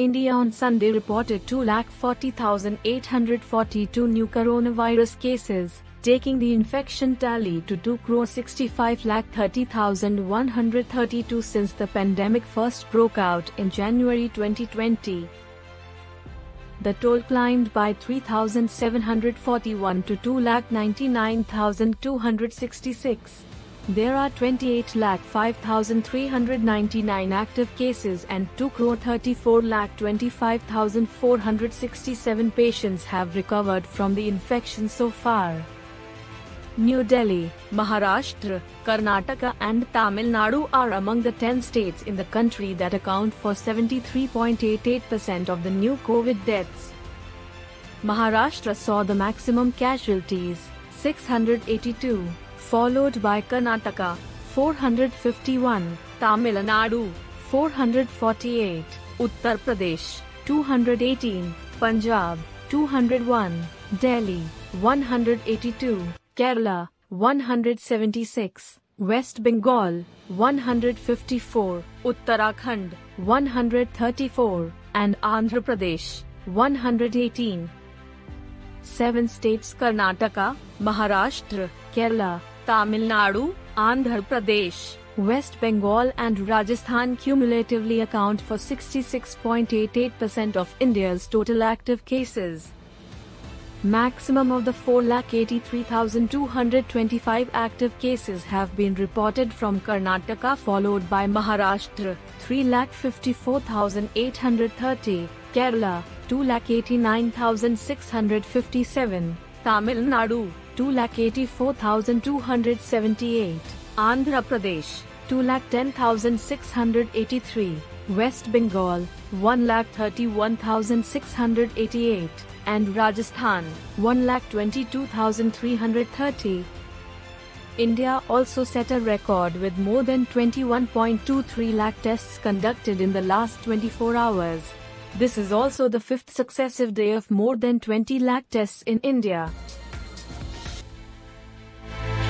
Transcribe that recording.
India on Sunday reported 2,40,842 new coronavirus cases, taking the infection tally to 2,65,30,132 since the pandemic first broke out in January 2020. The toll climbed by 3,741 to 2,99,266. There are 28,05,399 active cases and 2,34,25,467 patients have recovered from the infection so far. New Delhi, Maharashtra, Karnataka and Tamil Nadu are among the 10 states in the country that account for 73.88% of the new COVID deaths. Maharashtra saw the maximum casualties, 682, followed by Karnataka, 451, Tamil Nadu, 448, Uttar Pradesh, 218, Punjab, 201, Delhi, 182, Kerala, 176, West Bengal, 154, Uttarakhand, 134, and Andhra Pradesh, 118. Seven states Karnataka, Maharashtra, Kerala, Tamil Nadu, Andhra Pradesh, West Bengal and Rajasthan cumulatively account for 66.88% of India's total active cases. Maximum of the 4,83,225 active cases have been reported from Karnataka followed by Maharashtra, 3,54,830, Kerala, 2,89,657, Tamil Nadu, 2,84,278, Andhra Pradesh, 2,10,683, West Bengal, 1,31,688 and Rajasthan, 1,22,330. India also set a record with more than 21.23 lakh tests conducted in the last 24 hours. This is also the fifth successive day of more than 20 lakh tests in India.